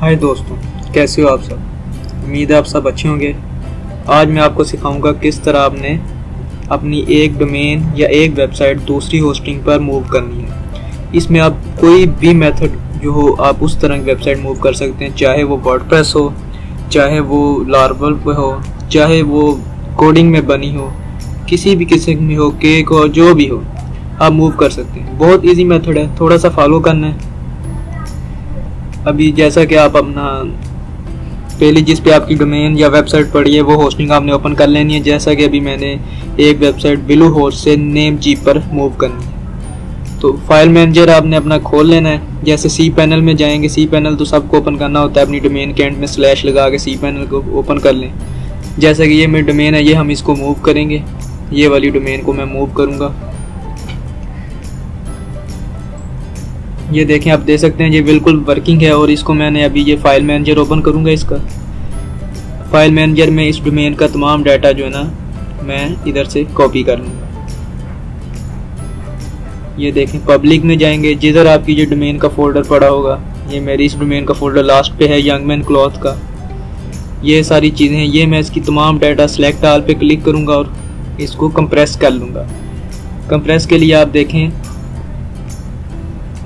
हाय दोस्तों, कैसे हो आप सब? उम्मीद है आप सब अच्छे होंगे। आज मैं आपको सिखाऊँगा किस तरह आपने अपनी एक डोमेन या एक वेबसाइट दूसरी होस्टिंग पर मूव करनी है। इसमें आप कोई भी मेथड जो हो, आप उस तरह की वेबसाइट मूव कर सकते हैं, चाहे वो वर्डप्रेस हो, चाहे वो लार्वल पे हो, चाहे वो कोडिंग में बनी हो, किसी भी किस्म में हो, केक हो, जो भी हो, आप मूव कर सकते हैं। बहुत इजी मेथड है, थोड़ा सा फॉलो करना है। अभी जैसा कि आप अपना पहले जिस पे आपकी डोमेन या वेबसाइट पड़ी है, वो होस्टिंग आपने ओपन कर लेनी है। जैसा कि अभी मैंने एक वेबसाइट ब्लू होस्ट से नेम जीप पर मूव करनी है। तो फ़ाइल मैनेजर आपने अपना खोल लेना है। जैसे सी पैनल में जाएँगे सी पैनल तो सबको ओपन करना होता है। अपनी डोमेन के एंड में स्लैश लगा के सी पैनल को ओपन कर लें। जैसा कि ये मेरी डोमेन है, ये हम इसको मूव करेंगे। ये वाली डोमेन को मैं मूव करूँगा। ये देखें, आप देख सकते हैं, ये बिल्कुल वर्किंग है और इसको मैंने अभी ये फ़ाइल मैनेजर ओपन करूँगा इसका। फ़ाइल मैनेजर में इस डोमेन का तमाम डाटा जो है ना, मैं इधर से कॉपी कर लूँगा। ये देखें पब्लिक में जाएँगे, जिधर आपकी जो डोमेन का फोल्डर पड़ा होगा, ये मेरी इस डोमेन का फोल्डर लास्ट पे है यंग मैन क्लॉथ का। ये सारी चीज़ें हैं, ये मैं इसकी तमाम डाटा सेलेक्ट आल पे क्लिक करूँगा और इसको कंप्रेस कर लूँगा। कंप्रेस के लिए आप देखें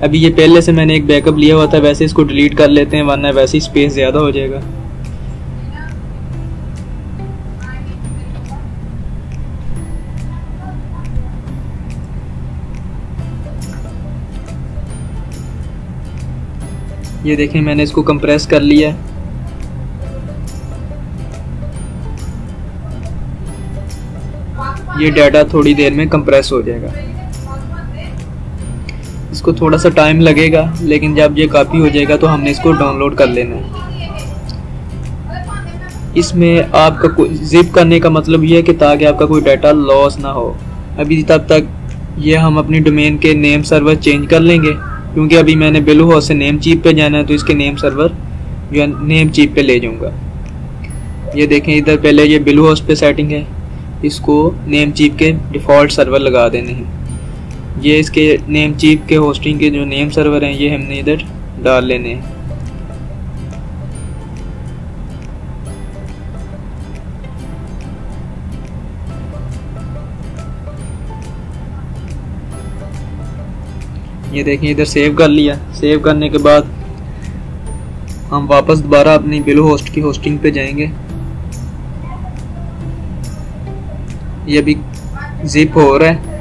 अभी ये पहले से मैंने एक बैकअप लिया हुआ था, वैसे इसको डिलीट कर लेते हैं, वरना वैसे ही स्पेस ज़्यादा हो जाएगा। ये देखें, मैंने इसको कंप्रेस कर लिया है। ये डाटा थोड़ी देर में कंप्रेस हो जाएगा। इसको थोड़ा सा टाइम लगेगा, लेकिन जब ये कापी हो जाएगा तो हमने इसको डाउनलोड कर लेना है। इसमें आपका जिप करने का मतलब ये है कि ताकि आपका कोई डाटा लॉस ना हो। अभी तब तक ये हम अपनी डोमेन के नेम सर्वर चेंज कर लेंगे, क्योंकि अभी मैंने बेलू हाउस से नेम चीप पे जाना है तो इसके नेम सर्वर जो नेम चीप पे ले जाऊँगा। ये देखें, इधर पहले ये बेलू हाउस पे सेटिंग है, इसको नेम चीप के डिफ़ॉल्ट सर्वर लगा देने हैं। ये इसके नेम चीप के होस्टिंग के जो नेम सर्वर हैं, ये हमने इधर डाल लेने हैं। ये देखें, इधर सेव कर लिया। सेव करने के बाद हम वापस दोबारा अपनी बिलो होस्ट की होस्टिंग पे जाएँगे। ये भी जिप हो रहा है।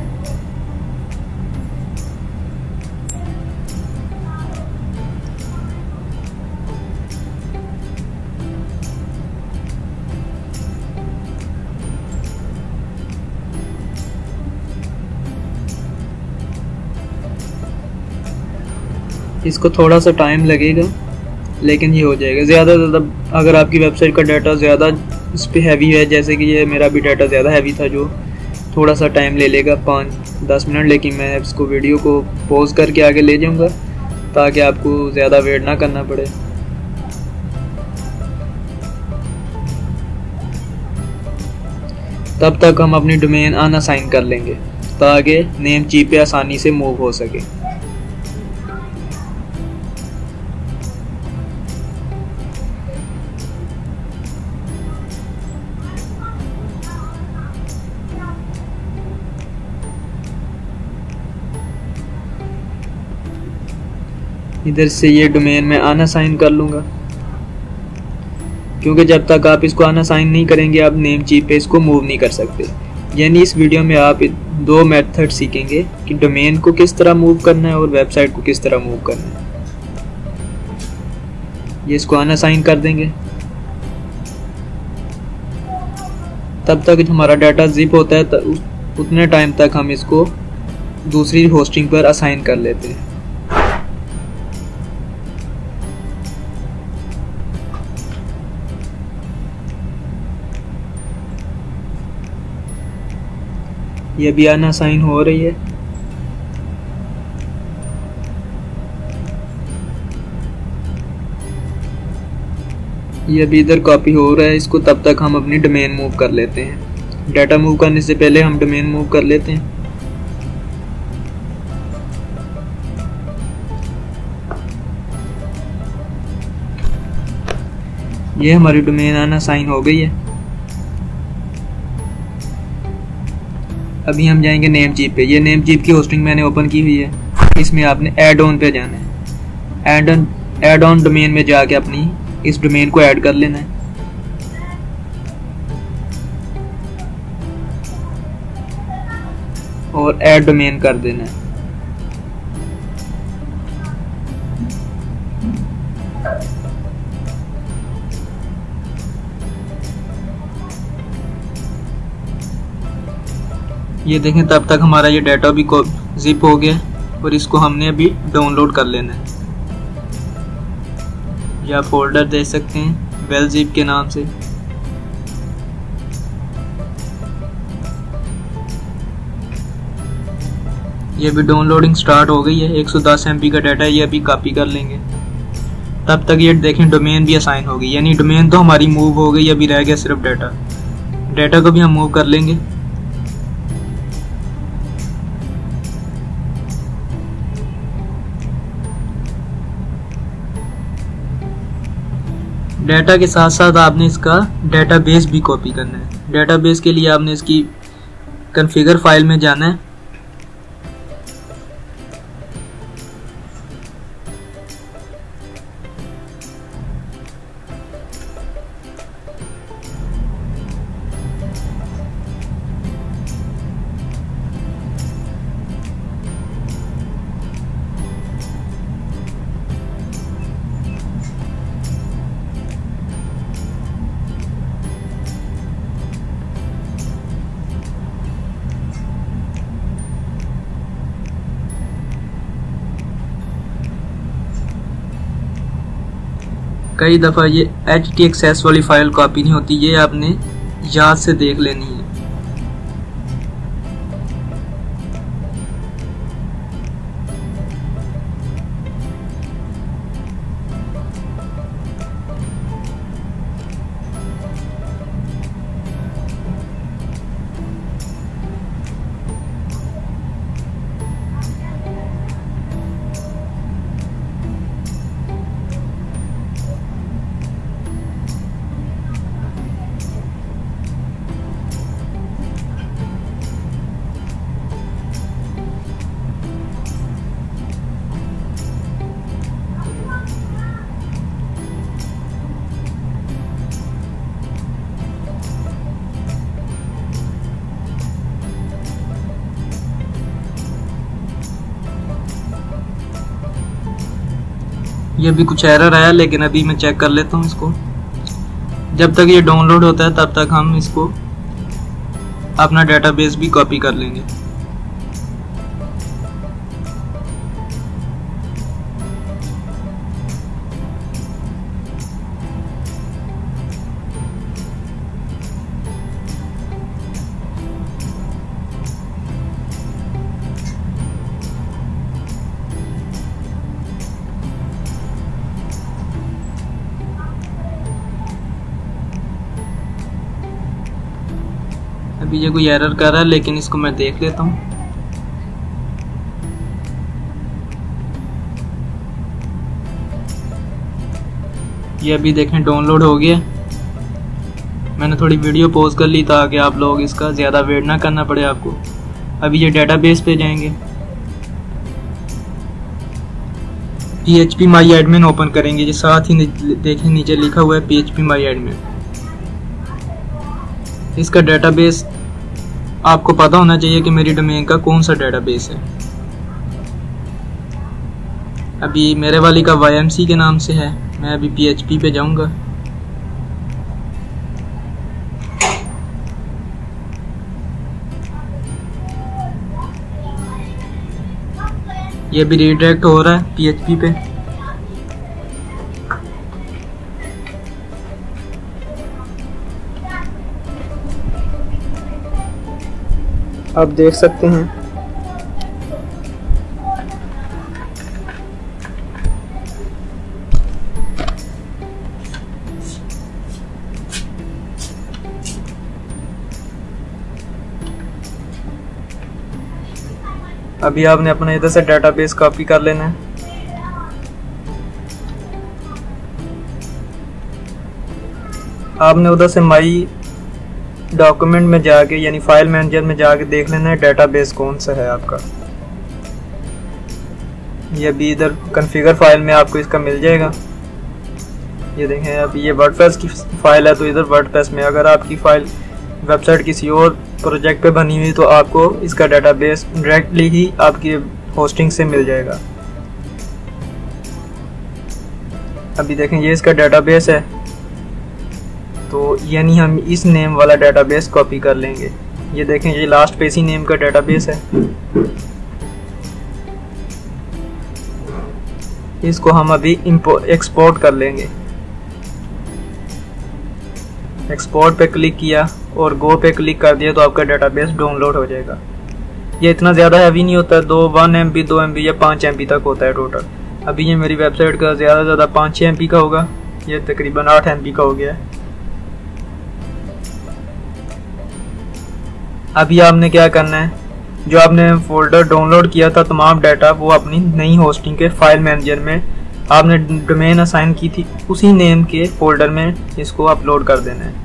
इसको थोड़ा सा टाइम लगेगा, लेकिन ये हो जाएगा। ज़्यादा ज़्यादा, अगर आपकी वेबसाइट का डाटा ज़्यादा इस पर हैवी है, जैसे कि ये मेरा भी डाटा ज़्यादा हैवी था जो, थोड़ा सा टाइम ले लेगा, पाँच, दस मिनट, लेकिन मैं इसको वीडियो को पॉज करके आगे ले जाऊँगा, ताकि आपको ज़्यादा वेट ना करना पड़े। तब तक हम अपनी डोमेन अनअसाइन कर लेंगे, ताकि नेम चीप आसानी से मूव हो सके। इधर से ये डोमेन में आना साइन कर लूँगा। क्योंकि जब तक आप इसको आना साइन नहीं करेंगे, आप नेम चीप पे इसको मूव नहीं कर सकते। यानी इस वीडियो में आप दो मेथड सीखेंगे कि डोमेन को किस तरह मूव करना है और वेबसाइट को किस तरह मूव करना है। ये इसको आना साइन कर देंगे। तब तक हमारा डाटा जिप होता है उतने टाइम तक हम इसको दूसरी होस्टिंग पर असाइन कर लेते हैं। ये भी आना साइन हो रही है। ये भी इधर कॉपी हो रहा है, इसको तब तक हम अपनी डोमेन मूव कर लेते हैं। डाटा मूव करने से पहले हम डोमेन मूव कर लेते हैं। ये हमारी डोमेन आना साइन हो गई है। अभी हम जाएँगे नेम चीप पे। ये नेम चीप की होस्टिंग मैंने ओपन की हुई है। इसमें आपने एड ऑन पे जाना है। Add on add on domain में जाके अपनी इस डोमेन को ऐड कर लेना है। और ऐड डोमेन कर देना है। ये देखें, तब तक हमारा ये डाटा भी जिप हो गया और इसको हमने अभी डाउनलोड कर लेना है। या फोल्डर दे सकते हैं वेल जिप के नाम से। ये भी डाउनलोडिंग स्टार्ट हो गई है 110 एमबी का डाटा ये अभी कॉपी कर लेंगे। तब तक ये देखें डोमेन भी असाइन हो गई। यानी डोमेन तो हमारी मूव हो गई, अभी रह गया सिर्फ़ डाटा डाटा को भी हम मूव कर लेंगे। डाटा के साथ साथ आपने इसका डेटाबेस भी कॉपी करना है। डेटाबेस के लिए आपने इसकी कन्फिगर फ़ाइल में जाना है। कई दफ़ा ये एच टी एक्सेस वाली फ़ाइल कॉपी नहीं होती, ये आपने याद से देख लेनी है। ये भी कुछ एरर आया, लेकिन अभी मैं चेक कर लेता हूँ इसको। जब तक ये डाउनलोड होता है, तब तक हम इसको अपना डेटाबेस भी कॉपी कर लेंगे। ये कोई एरर कर रहा है, लेकिन इसको मैं देख लेता हूँ। ये अभी देखें डाउनलोड हो गया। मैंने थोड़ी वीडियो पोज कर ली ताकि आप लोग इसका ज़्यादा वेट ना करना पड़े आपको। अभी ये डेटाबेस पे जाएँगे। P H P my admin open करेंगे जो साथ ही देखें, नीचे लिखा हुआ है P H P my admin इसका डेटाबेस आपको पता होना चाहिए कि मेरी डोमेन का कौन सा डेटाबेस है। अभी मेरे वाली का वाईएमसी के नाम से है। मैं अभी पीएचपी पे जाऊँगा। ये भी रिडायरेक्ट हो रहा है पीएचपी पे। आप देख सकते हैं। अभी आपने अपना इधर से डेटाबेस कॉपी कर लेना है। आपने उधर से माई डॉक्यूमेंट में जाके, यानी फ़ाइल मैनेजर में जाके देख लेना है डेटाबेस कौन सा है आपका। ये अभी इधर कन्फिगर फ़ाइल में आपको इसका मिल जाएगा। ये देखें अब ये वर्डप्रेस की फ़ाइल है तो इधर वर्डप्रेस में अगर आपकी फ़ाइल वेबसाइट किसी और प्रोजेक्ट पे बनी हुई तो आपको इसका डेटाबेस डायरेक्टली ही आपकी होस्टिंग से मिल जाएगा। अभी देखें, ये इसका डेटाबेस है। तो यानी हम इस नेम वाला डेटाबेस कॉपी कर लेंगे। ये देखें, ये लास्ट पे इसी नेम का डेटाबेस है। इसको हम अभी एक्सपोर्ट कर लेंगे। एक्सपोर्ट पे क्लिक किया और गो पे क्लिक कर दिया तो आपका डेटाबेस डाउनलोड हो जाएगा। ये इतना ज़्यादा हैवी नहीं होता है दो वन एम बी दो एम बी या पाँच एम बी तक होता है टोटल अभी ये मेरी वेबसाइट का ज़्यादा से ज़्यादा पाँच छः एम बी का होगा। ये तकरीबन आठ एम बी का हो गया है। अभी आपने क्या करना है? जो आपने फोल्डर डाउनलोड किया था, तमाम डाटा वो अपनी नई होस्टिंग के फ़ाइल मैनेजर में आपने डोमेन असाइन की थी, उसी नेम के फोल्डर में इसको अपलोड कर देना है।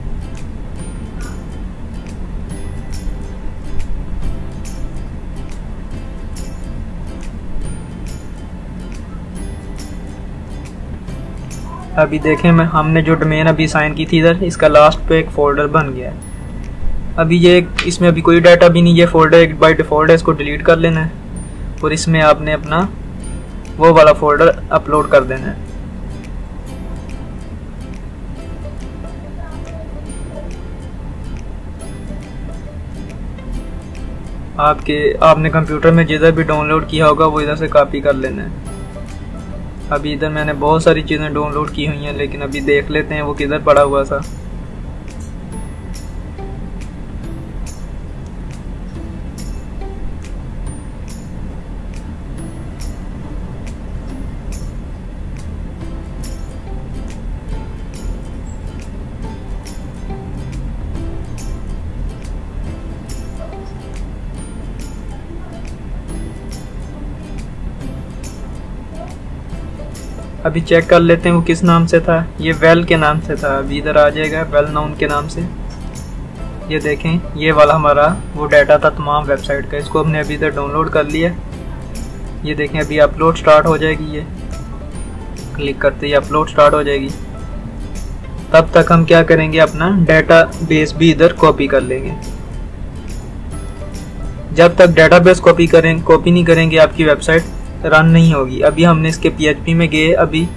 अभी देखें मैं, हमने जो डोमेन अभी साइन की थी इधर, इसका लास्ट पे एक फोल्डर बन गया है। अभी ये, इसमें अभी कोई डाटा भी नहीं, ये फोल्डर एक बाई डिफ़ॉल्ट है, इसको डिलीट कर लेना है। और इसमें आपने अपना वो वाला फोल्डर अपलोड कर देना है। आपके, आपने कंप्यूटर में जिधर भी डाउनलोड किया होगा, वो इधर से कॉपी कर लेना है। अभी इधर मैंने बहुत सारी चीज़ें डाउनलोड की हुई हैं, लेकिन अभी देख लेते हैं वो किधर पड़ा हुआ था। अभी चेक कर लेते हैं वो किस नाम से था। ये वेल के नाम से था। अभी इधर आ जाएगा वेल नाउन के नाम से। ये देखें, ये वाला हमारा वो डाटा था तमाम वेबसाइट का। इसको हमने अभी इधर डाउनलोड कर लिया। ये देखें, अभी अपलोड स्टार्ट हो जाएगी ये। क्लिक करते ही अपलोड स्टार्ट हो जाएगी। तब तक हम क्या करेंगे, अपना डाटा बेस भी इधर कॉपी कर लेंगे। जब तक डाटाबेस कॉपी करें कॉपी नहीं करेंगे आपकी वेबसाइट रन नहीं होगी। अभी हमने इसके पीएचपी में गए, अभी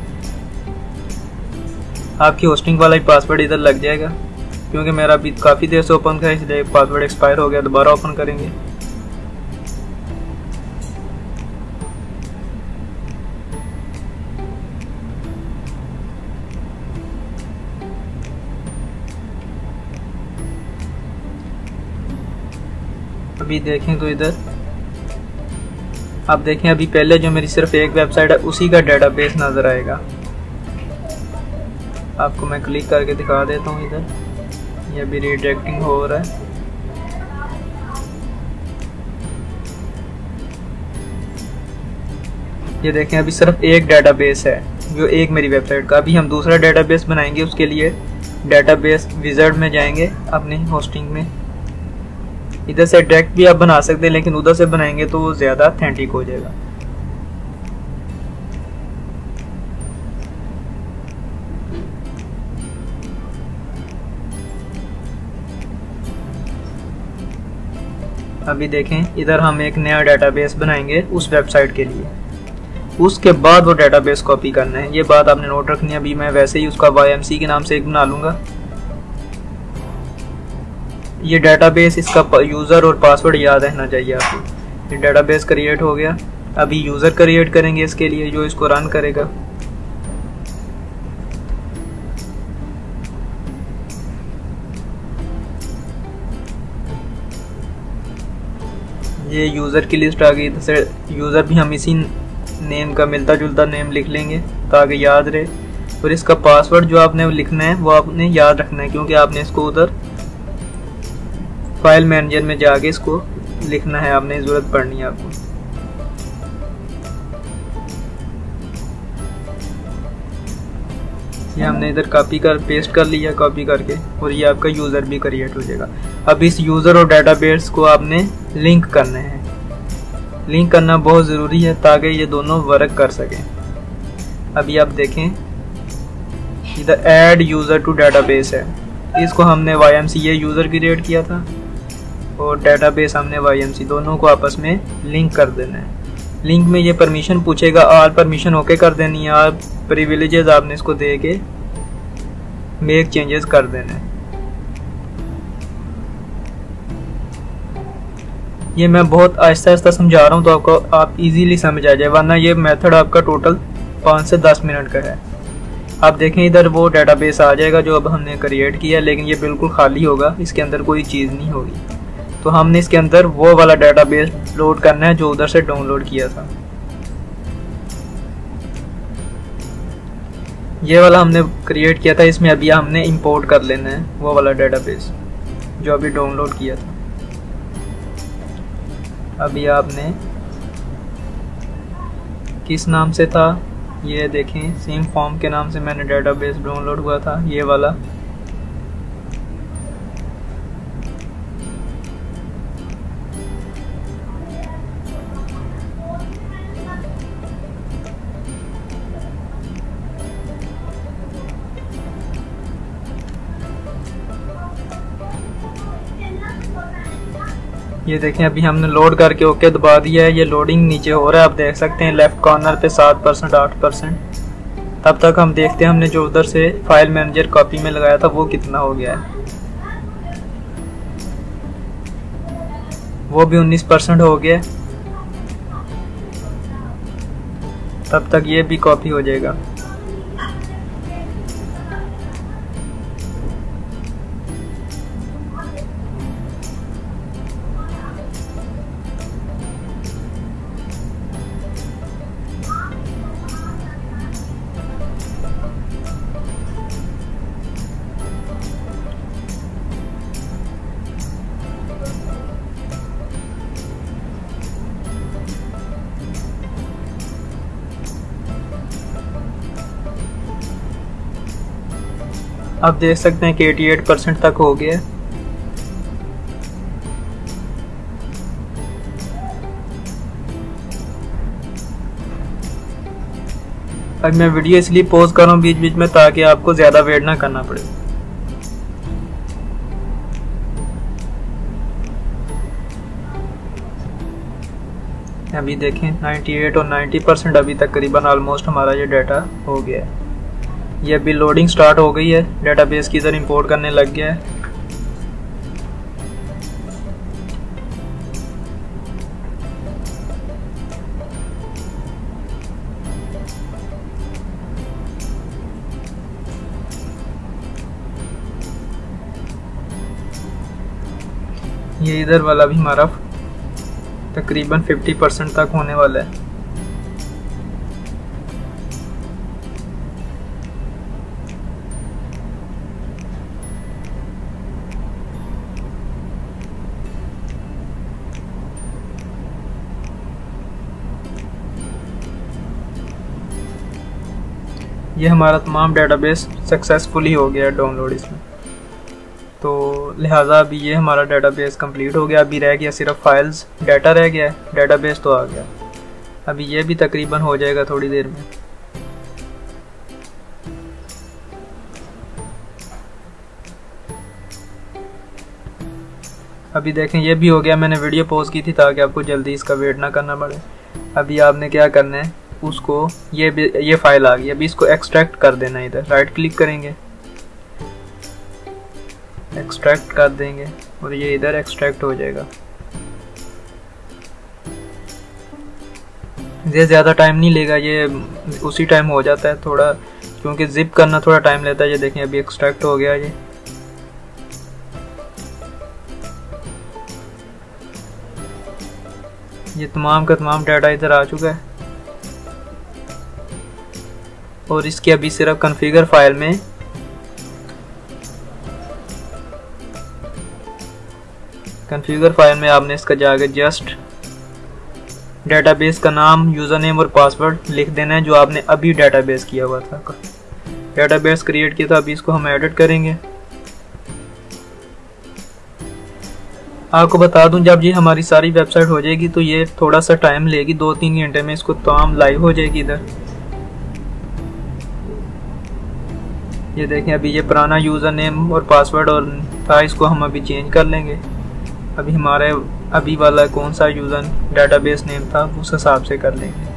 आपकी होस्टिंग वाला ही पासवर्ड इधर लग जाएगा, क्योंकि मेरा अभी काफ़ी देर से ओपन था, इसलिए पासवर्ड एक्सपायर हो गया, दोबारा ओपन करेंगे। अभी देखें तो इधर। आप देखें, अभी पहले जो मेरी सिर्फ़ एक वेबसाइट है, उसी का डेटाबेस नज़र आएगा। आपको मैं क्लिक करके दिखा देता हूँ इधर। ये अभी रिडायरेक्टिंग हो रहा है। ये देखें, अभी सिर्फ़ एक डेटाबेस है, जो एक मेरी वेबसाइट का। अभी हम दूसरा डेटाबेस बनाएँगे, उसके लिए डेटाबेस विजर्ड में जाएँगे, अपने होस्टिंग में। इधर से डायरेक्ट भी आप बना सकते हैं, लेकिन उधर से बनाएँगे तो ज़्यादा अथेंटिक हो जाएगा। अभी देखें, इधर हम एक नया डेटाबेस बनाएँगे उस वेबसाइट के लिए। उसके बाद वो डेटाबेस कॉपी करना है। ये बात आपने नोट रखनी है, अभी मैं वैसे ही उसका वाई के नाम से एक बना लूँगा। ये डेटाबेस इसका यूज़र और पासवर्ड याद रहना चाहिए आपको। ये डेटाबेस क्रिएट हो गया। अभी यूज़र क्रिएट करेंगे इसके लिए, जो इसको रन करेगा। ये यूज़र की लिस्ट आ गई। तो यूज़र भी हम इसी नेम का मिलता जुलता नेम लिख लेंगे, ताकि याद रहे। और इसका पासवर्ड जो आपने लिखना है, वो आपने याद रखना है, क्योंकि आपने इसको उधर फ़ाइल मैनेजर में जाके इसको लिखना है, आपने ज़रूरत पड़नी है आपको। ये हमने इधर कॉपी कर पेस्ट कर लिया कॉपी करके, और ये आपका यूज़र भी क्रिएट हो जाएगा। अब इस यूज़र और डेटाबेस को आपने लिंक करने हैं। लिंक करना बहुत ज़रूरी है, ताकि ये दोनों वर्क कर सकें। अभी आप देखें, इधर ऐड यूज़र टू डेटाबेस है। इसको हमने Y M C A user create किया था। और डेटाबेस हमने वाई दोनों को आपस में लिंक कर देना है। लिंक में ये परमिशन पूछेगा आल परमिशन ओके कर देनी है आप प्रिविलेजेस आपने इसको दे के मेक चेंजेस कर देने ये मैं बहुत आहिस्ता आहिस्ता समझा रहा हूँ तो आपको, आप इजीली समझ आ जाए, वरना ये मेथड आपका टोटल पाँच से दस मिनट का है। आप देखें, इधर वो डेटाबेस आ जाएगा जो अब हमने क्रिएट किया, लेकिन ये बिल्कुल खाली होगा, इसके अंदर कोई चीज़ नहीं होगी। तो हमने इसके अंदर वो वाला डेटाबेस लोड करना है जो उधर से डाउनलोड किया था। ये वाला हमने क्रिएट किया था, इसमें अभी हमने इंपोर्ट कर लेना है वो वाला डेटाबेस जो अभी डाउनलोड किया था। अभी आपने किस नाम से था, ये देखें सेम फॉर्म के नाम से मैंने डेटाबेस डाउनलोड हुआ था, ये वाला। ये देखें, अभी हमने लोड करके ओके दबा दिया है। ये लोडिंग नीचे हो रहा है। आप देख सकते हैं लेफ़्ट कॉर्नर पे सात परसेंट, आठ परसेंट। तब तक हम देखते हैं, हमने जो उधर से फ़ाइल मैनेजर कॉपी में लगाया था, वो कितना हो गया है। वो भी उन्नीस परसेंट हो गया तब तक ये भी कॉपी हो जाएगा। आप देख सकते हैं कि 88 परसेंट तक हो गया अब मैं वीडियो इसलिए पोज कर रहा हूँ बीच बीच में ताकि आपको ज़्यादा वेट ना करना पड़े। अभी देखें 98 और 90 परसेंट अभी तक करीबन ऑलमोस्ट हमारा ये डाटा हो गया है। ये अभी लोडिंग स्टार्ट हो गई है। डेटाबेस की इधर इंपोर्ट करने लग गया है। ये इधर वाला भी हमारा तकरीबन 50 परसेंट तक होने वाला है। ये हमारा तमाम डेटाबेस सक्सेसफुली हो गया डाउनलोड इसमें। तो लिहाजा अभी ये हमारा डेटाबेस कंप्लीट हो गया। अभी रह गया सिर्फ़ फाइल्स डाटा रह गया है डेटाबेस तो आ गया। अभी ये भी तकरीबन हो जाएगा थोड़ी देर में। अभी देखें, ये भी हो गया। मैंने वीडियो पोस्ट की थी ताकि आपको जल्दी इसका वेट ना करना पड़े। अभी आपने क्या करना है? उसको ये ये फ़ाइल आ गई। अभी इसको एक्सट्रैक्ट कर देना इधर। राइट क्लिक करेंगे। एक्सट्रैक्ट कर देंगे। और ये इधर एक्सट्रैक्ट हो जाएगा। ये ज़्यादा टाइम नहीं लेगा। ये उसी टाइम हो जाता है थोड़ा, क्योंकि जिप करना थोड़ा टाइम लेता है। ये देखें, अभी एक्सट्रैक्ट हो गया ये। ये तमाम का तमाम डाटा इधर आ चुका है। और इसके अभी सिर्फ़ कॉन्फ़िगर फ़ाइल में। कॉन्फ़िगर फ़ाइल में आपने इसका जाकर जस्ट डेटाबेस का नाम यूज़र नेम और पासवर्ड लिख देना है, जो आपने अभी डेटाबेस किया हुआ था। डेटाबेस क्रिएट किया था, अभी इसको हम एडिट करेंगे। आपको बता दूँ, जब ये हमारी सारी वेबसाइट हो जाएगी तो ये थोड़ा सा टाइम लेगी, दो तीन घंटे में इसको तमाम लाइव हो जाएगी इधर। ये देखें, अभी ये पुराना यूज़र नेम और पासवर्ड और था, इसको हम अभी चेंज कर लेंगे। अभी हमारे, अभी वाला कौन सा यूज़र डेटाबेस नेम था उस हिसाब से कर लेंगे।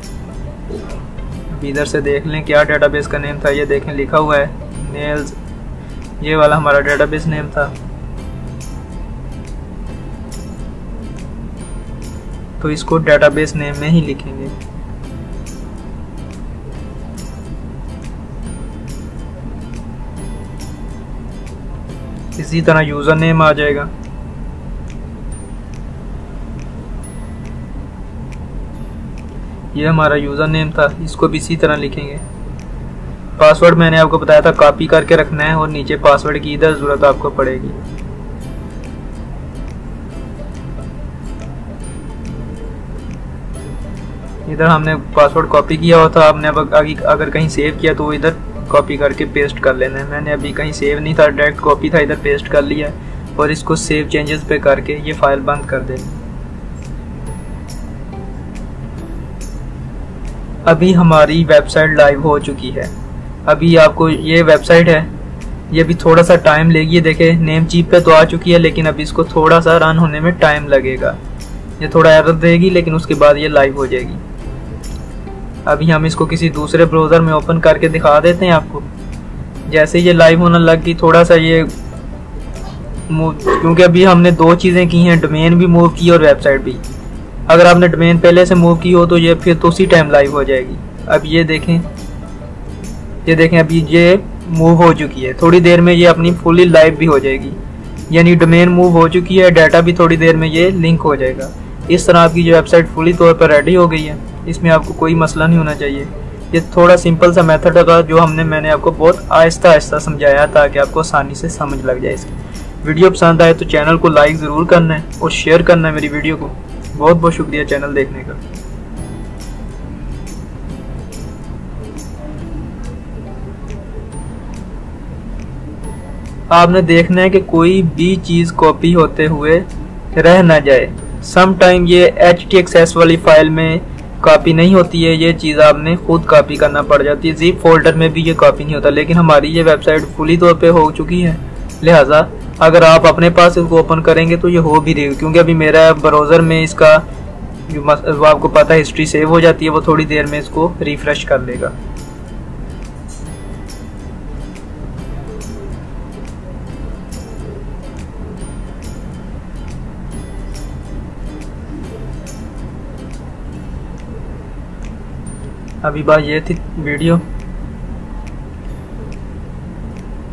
अभी इधर से देख लें क्या डेटाबेस का नेम था, ये देखें, लिखा हुआ है नेल्स ये वाला हमारा डेटाबेस नेम था। तो इसको डेटाबेस नेम में ही लिखेंगे। इसी तरह यूज़र नेम आ जाएगा। ये हमारा यूज़र नेम था, इसको भी इसी तरह लिखेंगे। पासवर्ड मैंने आपको बताया था कॉपी करके रखना है और नीचे पासवर्ड की इधर ज़रूरत आपको पड़ेगी। इधर हमने पासवर्ड कॉपी किया हुआ था, आपने अब अगर कहीं सेव किया तो वो इधर। कॉपी करके पेस्ट कर लेना है। मैंने अभी कहीं सेव नहीं था डायरेक्ट कॉपी था, इधर पेस्ट कर लिया और इसको सेव चेंजेस पे करके ये फ़ाइल बंद कर देना अभी हमारी वेबसाइट लाइव हो चुकी है। अभी आपको ये वेबसाइट है। ये भी थोड़ा सा टाइम लेगी, देखे नेम चीप पे तो आ चुकी है, लेकिन अभी इसको थोड़ा सा रन होने में टाइम लगेगा। ये थोड़ा एरर देगी, लेकिन उसके बाद ये लाइव हो जाएगी। अभी हम इसको किसी दूसरे ब्राउज़र में ओपन करके दिखा देते हैं आपको। जैसे ये लाइव होने लग गई, थोड़ा सा ये क्योंकि अभी हमने दो चीज़ें की हैं डोमेन भी मूव की और वेबसाइट भी। अगर आपने डोमेन पहले से मूव की हो तो ये फिर तो उसी टाइम लाइव हो जाएगी। अब ये देखें। ये देखें, अभी ये मूव हो चुकी है। थोड़ी देर में ये अपनी फुली लाइव भी हो जाएगी। यानी डोमेन मूव हो चुकी है डाटा भी थोड़ी देर में ये लिंक हो जाएगा। इस तरह आपकी जो वेबसाइट फुली तौर पर रेडी हो गई है। इसमें आपको कोई मसला नहीं होना चाहिए। ये थोड़ा सिंपल सा मेथड होगा जो हमने, मैंने आपको बहुत आहिस्ता आहिस्ता समझाया ताकि आपको आसानी से समझ लग जाए इसकी। वीडियो पसंद आए तो चैनल को लाइक ज़रूर करना है और शेयर करना है मेरी वीडियो को। बहुत बहुत शुक्रिया चैनल देखने का। आपने देखना है कि कोई भी चीज़ कॉपी होते हुए रह ना जाए। सम टाइम ये एच टी एक्सेस वाली फ़ाइल में कॉपी नहीं होती है, ये चीज़ आपने खुद कॉपी करना पड़ जाती है। जीप फोल्डर में भी ये कॉपी नहीं होता, लेकिन हमारी ये वेबसाइट फुली तौर पे हो चुकी है। लिहाजा, अगर आप अपने पास इसको ओपन करेंगे तो ये हो भी रहेगी क्योंकि अभी मेरा ब्राउज़र में इसका जो आपको पता है हिस्ट्री सेव हो जाती है, वो थोड़ी देर में इसको रिफ्रेश कर लेगा। अभी बात ये थी वीडियो।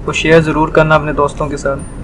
को शेयर ज़रूर करना अपने दोस्तों के साथ।